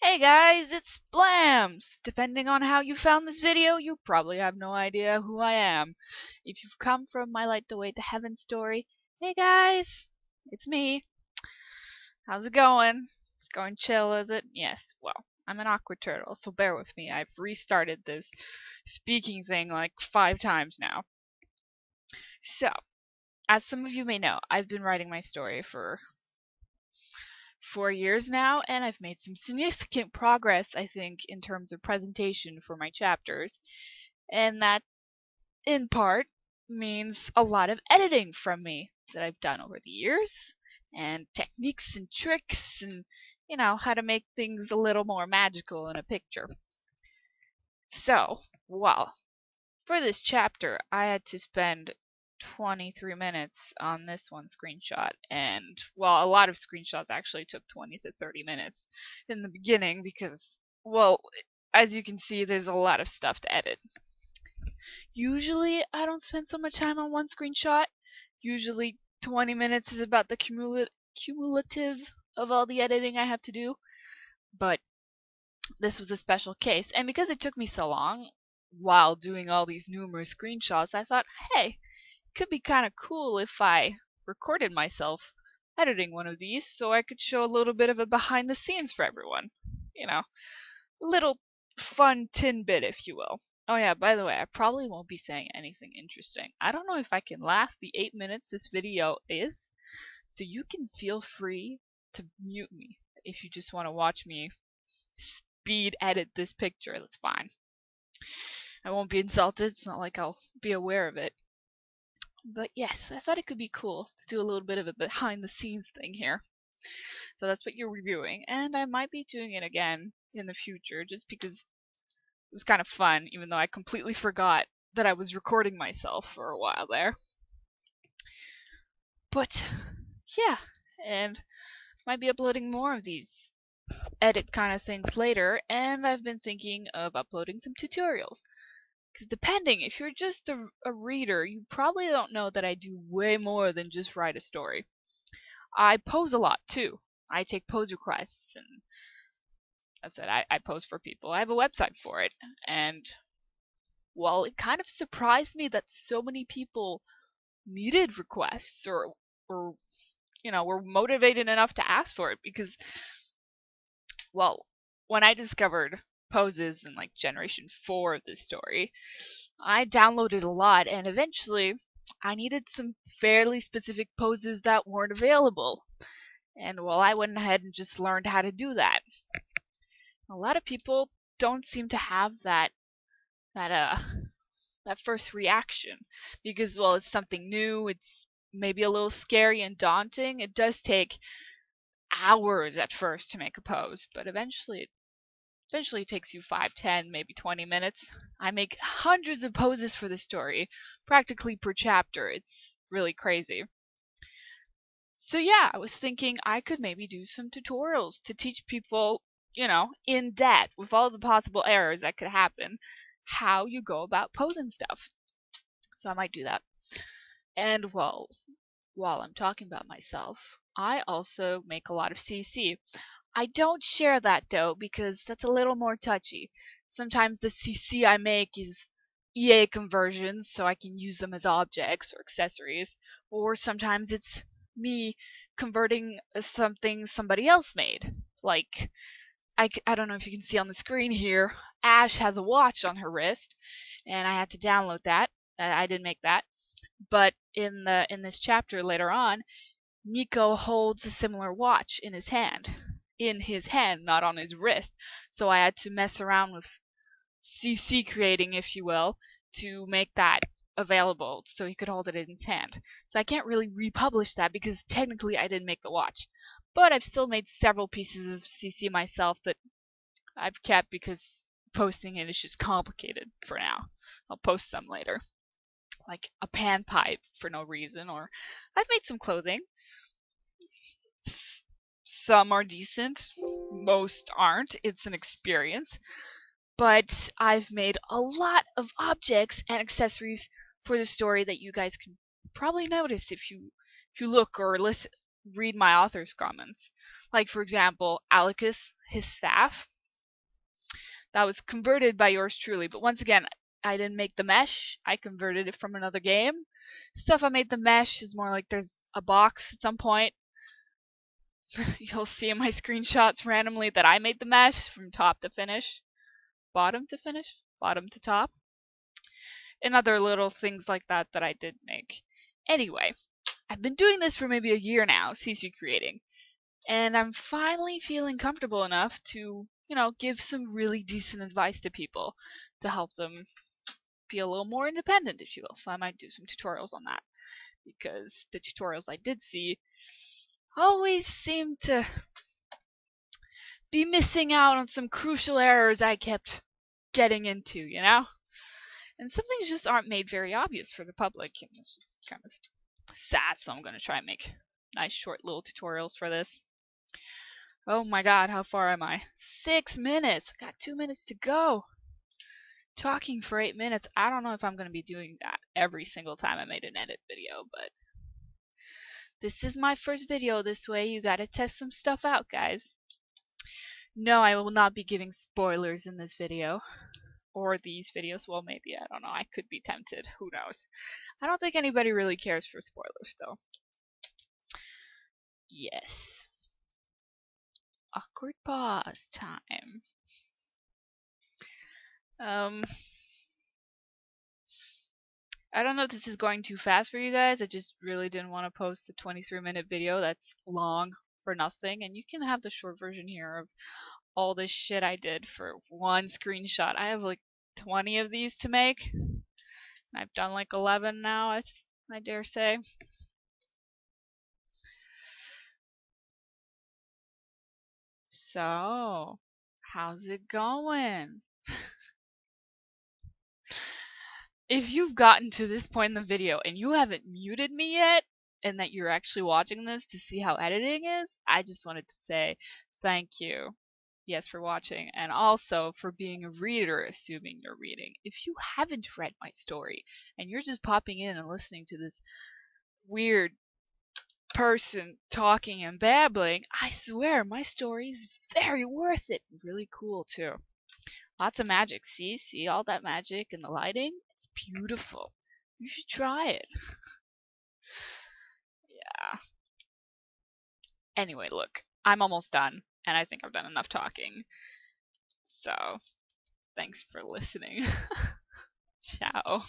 Hey guys, it's Blams! Depending on how you found this video, you probably have no idea who I am. If you've come from my Light the Way to Heaven story, hey guys, it's me. How's it going? It's going chill, is it? Yes, well, I'm an awkward turtle, so bear with me. I've restarted this speaking thing like five times now. So, as some of you may know, I've been writing my story for four years now, and I've made some significant progress, I think, in terms of presentation for my chapters. And that, in part, means a lot of editing from me that I've done over the years, and techniques and tricks, and, you know, how to make things a little more magical in a picture. So, well, for this chapter, I had to spend 23 minutes on this one screenshot and well a lot of screenshots actually took 20 to 30 minutes in the beginning because well as you can see there's a lot of stuff to edit. Usually I don't spend so much time on one screenshot. Usually 20 minutes is about the cumul cumulative of all the editing I have to do but this was a special case and because it took me so long while doing all these numerous screenshots I thought hey could be kind of cool if I recorded myself editing one of these so I could show a little bit of a behind the scenes for everyone. You know, little fun tidbit, if you will. Oh yeah, by the way, I probably won't be saying anything interesting. I don't know if I can last the 8 minutes this video is, so you can feel free to mute me if you just want to watch me speed edit this picture, that's fine. I won't be insulted, it's not like I'll be aware of it. But yes, I thought it could be cool to do a little bit of a behind the scenes thing here. So that's what you're reviewing, and I might be doing it again in the future just because it was kind of fun, even though I completely forgot that I was recording myself for a while there. But yeah, and might be uploading more of these edit kind of things later, and I've been thinking of uploading some tutorials. Because depending, if you're just a, a reader, you probably don't know that I do way more than just write a story. I pose a lot too. I take pose requests and that's it. I, I pose for people. I have a website for it. And well, it kind of surprised me that so many people needed requests or or you know were motivated enough to ask for it because well when I discovered poses in like generation 4 of this story, I downloaded a lot and eventually I needed some fairly specific poses that weren't available. And well, I went ahead and just learned how to do that. A lot of people don't seem to have that that uh that first reaction because well, it's something new, it's maybe a little scary and daunting. It does take hours at first to make a pose, but eventually it Eventually it takes you 5, 10, maybe 20 minutes. I make hundreds of poses for this story, practically per chapter. It's really crazy. So yeah, I was thinking I could maybe do some tutorials to teach people, you know, in debt with all the possible errors that could happen, how you go about posing stuff. So I might do that. And well, while I'm talking about myself, I also make a lot of CC. I don't share that though because that's a little more touchy. Sometimes the CC I make is EA conversions so I can use them as objects or accessories, or sometimes it's me converting uh, something somebody else made. Like, I, I don't know if you can see on the screen here, Ash has a watch on her wrist, and I had to download that. I didn't make that. But in the in this chapter later on, Nico holds a similar watch in his hand in his hand, not on his wrist. So I had to mess around with CC creating, if you will, to make that available so he could hold it in his hand. So I can't really republish that because technically I didn't make the watch. But I've still made several pieces of CC myself that I've kept because posting it is just complicated for now. I'll post some later. Like a pan pipe for no reason, or I've made some clothing. Some are decent, most aren't. It's an experience. But I've made a lot of objects and accessories for the story that you guys can probably notice if you if you look or listen read my author's comments. Like, for example, Alicus, his staff. That was converted by yours truly. But once again, I didn't make the mesh. I converted it from another game. Stuff I made the mesh is more like there's a box at some point. You'll see in my screenshots randomly that I made the mesh from top to finish. Bottom to finish? Bottom to top. And other little things like that that I did make. Anyway, I've been doing this for maybe a year now, CC creating. And I'm finally feeling comfortable enough to, you know, give some really decent advice to people to help them be a little more independent, if you will. So I might do some tutorials on that. Because the tutorials I did see always seem to be missing out on some crucial errors I kept getting into, you know? And some things just aren't made very obvious for the public, and it's just kind of sad, so I'm going to try and make nice short little tutorials for this. Oh my god, how far am I? Six minutes! I got two minutes to go! Talking for eight minutes, I don't know if I'm going to be doing that every single time I made an edit video, but this is my first video this way. You gotta test some stuff out, guys. No, I will not be giving spoilers in this video. Or these videos. Well, maybe. I don't know. I could be tempted. Who knows? I don't think anybody really cares for spoilers, though. Yes. Awkward pause time. Um, I don't know if this is going too fast for you guys. I just really didn't want to post a 23 minute video that's long for nothing. And you can have the short version here of all this shit I did for one screenshot. I have like 20 of these to make. I've done like 11 now, I, I dare say. So, how's it going? if you've gotten to this point in the video and you haven't muted me yet, and that you're actually watching this to see how editing is, I just wanted to say thank you. Yes, for watching, and also for being a reader, assuming you're reading. If you haven't read my story and you're just popping in and listening to this weird person talking and babbling, I swear my story is very worth it. Really cool, too. Lots of magic. See? See all that magic and the lighting? It's beautiful. You should try it. yeah. Anyway, look. I'm almost done, and I think I've done enough talking. So, thanks for listening. Ciao.